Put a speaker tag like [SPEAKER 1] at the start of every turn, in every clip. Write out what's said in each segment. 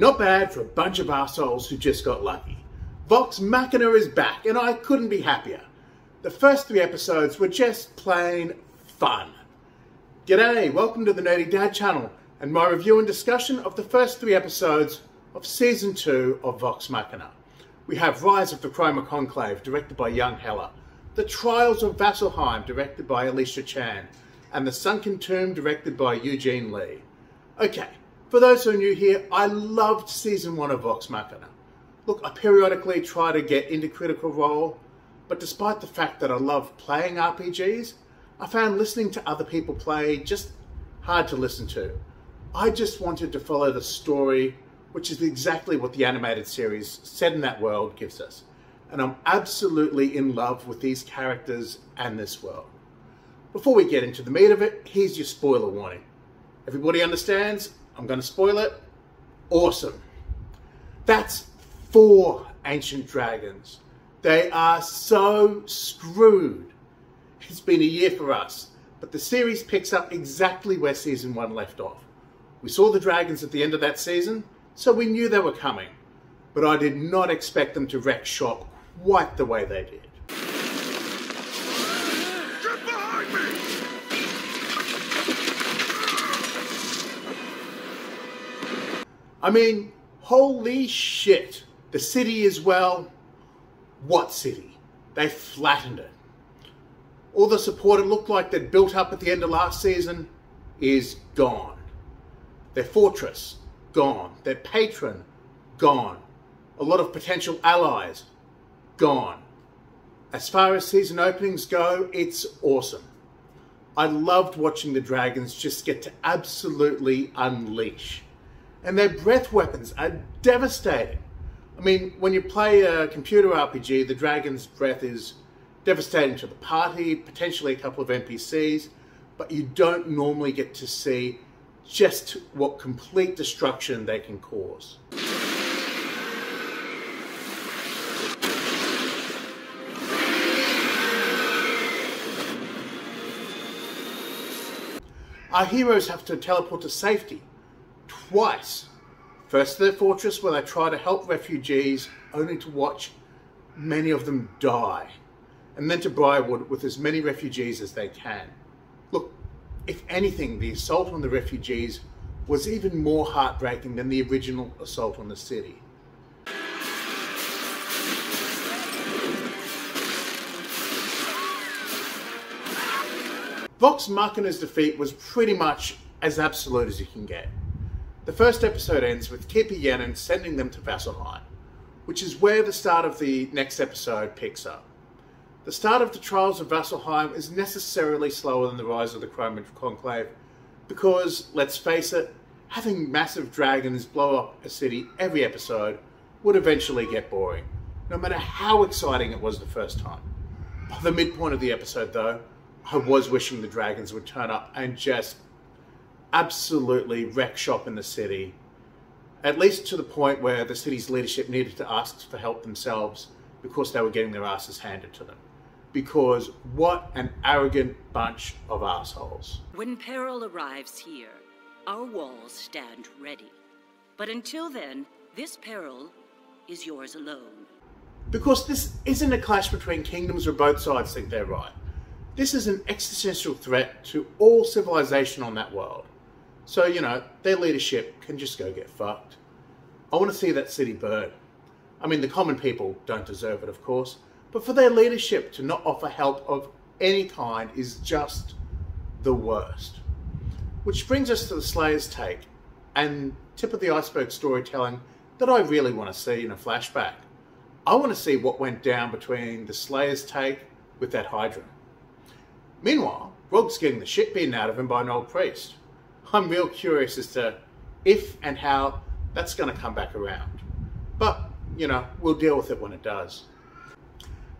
[SPEAKER 1] Not bad for a bunch of assholes who just got lucky. Vox Machina is back, and I couldn't be happier. The first three episodes were just plain fun. G'day, welcome to the Nerdy Dad channel and my review and discussion of the first three episodes of season two of Vox Machina. We have Rise of the Chroma Conclave, directed by Young Heller, The Trials of Vasselheim, directed by Alicia Chan, and The Sunken Tomb, directed by Eugene Lee. Okay, for those who are new here, I loved season one of Vox Machina. Look, I periodically try to get into Critical Role, but despite the fact that I love playing RPGs, I found listening to other people play just hard to listen to. I just wanted to follow the story, which is exactly what the animated series set in that world gives us. And I'm absolutely in love with these characters and this world. Before we get into the meat of it, here's your spoiler warning. Everybody understands? I'm going to spoil it. Awesome. That's four ancient dragons. They are so screwed. It's been a year for us, but the series picks up exactly where season one left off. We saw the dragons at the end of that season, so we knew they were coming, but I did not expect them to wreck shop quite the way they did. I mean, holy shit. The city is, well, what city? They flattened it. All the support it looked like they'd built up at the end of last season is gone. Their fortress, gone. Their patron, gone. A lot of potential allies, gone. As far as season openings go, it's awesome. I loved watching the dragons just get to absolutely unleash. And their breath weapons are devastating. I mean, when you play a computer RPG, the dragon's breath is devastating to the party, potentially a couple of NPCs, but you don't normally get to see just what complete destruction they can cause. Our heroes have to teleport to safety twice. First to their fortress where they try to help refugees, only to watch many of them die. And then to Briarwood with as many refugees as they can. Look, if anything, the assault on the refugees was even more heartbreaking than the original assault on the city. Vox Machina's defeat was pretty much as absolute as you can get. The first episode ends with Keeper Yennen sending them to Vasselheim, which is where the start of the next episode picks up. The start of the Trials of Vasselheim is necessarily slower than the rise of the Chroma Conclave because, let's face it, having massive dragons blow up a city every episode would eventually get boring, no matter how exciting it was the first time. By the midpoint of the episode, though, I was wishing the dragons would turn up and just absolutely wreck shop in the city, at least to the point where the city's leadership needed to ask for help themselves because they were getting their asses handed to them. Because what an arrogant bunch of assholes.
[SPEAKER 2] When peril arrives here, our walls stand ready. But until then, this peril is yours alone.
[SPEAKER 1] Because this isn't a clash between kingdoms where both sides think they're right. This is an existential threat to all civilization on that world. So, you know, their leadership can just go get fucked. I want to see that city burn. I mean, the common people don't deserve it, of course, but for their leadership to not offer help of any kind is just the worst. Which brings us to the Slayer's take and tip of the iceberg storytelling that I really want to see in a flashback. I want to see what went down between the Slayer's take with that Hydra. Meanwhile, Grog's getting the shit beaten out of him by an old priest. I'm real curious as to if and how that's going to come back around. But, you know, we'll deal with it when it does.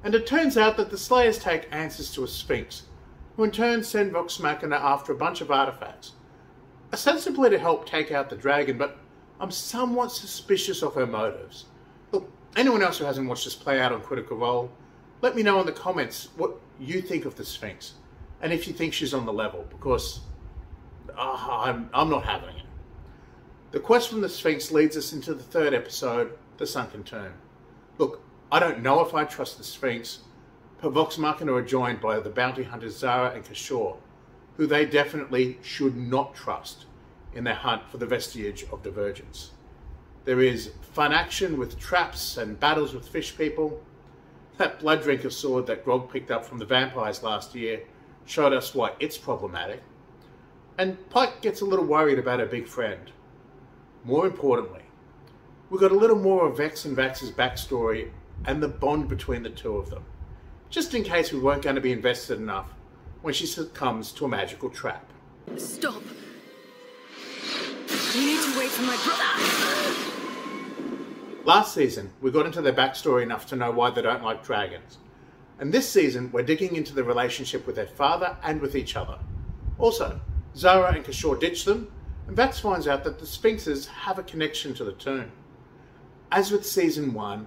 [SPEAKER 1] And it turns out that the Slayers take answers to a Sphinx, who in turn send Vox Machina after a bunch of artifacts. Ostensibly to help take out the dragon, but I'm somewhat suspicious of her motives. Look, anyone else who hasn't watched this play out on Critical Role, let me know in the comments what you think of the Sphinx, and if you think she's on the level, because uh, I'm, I'm not having it. The quest from the Sphinx leads us into the third episode, The Sunken Tomb. Look, I don't know if I trust the Sphinx, but Vox Machina are joined by the bounty hunters Zahra and Kashaw, who they definitely should not trust in their hunt for the vestige of divergence. There is fun action with traps and battles with fish people. That blood drinker sword that Grog picked up from the vampires last year showed us why it's problematic. And Pike gets a little worried about her big friend. More importantly, we got a little more of Vex and Vax's backstory and the bond between the two of them, just in case we weren't going to be invested enough when she succumbs to a magical trap.
[SPEAKER 3] Stop! You need to wait for my brother!
[SPEAKER 1] Last season, we got into their backstory enough to know why they don't like dragons. And this season, we're digging into the relationship with their father and with each other. Also, Zahra and Kashaw ditch them, and Vax finds out that the Sphinxes have a connection to the tomb. As with season one,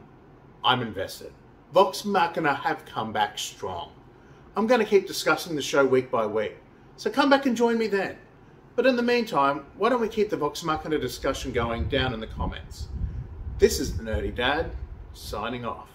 [SPEAKER 1] I'm invested. Vox Machina have come back strong. I'm going to keep discussing the show week by week, so come back and join me then. But in the meantime, why don't we keep the Vox Machina discussion going down in the comments? This is the Nerdy Dad, signing off.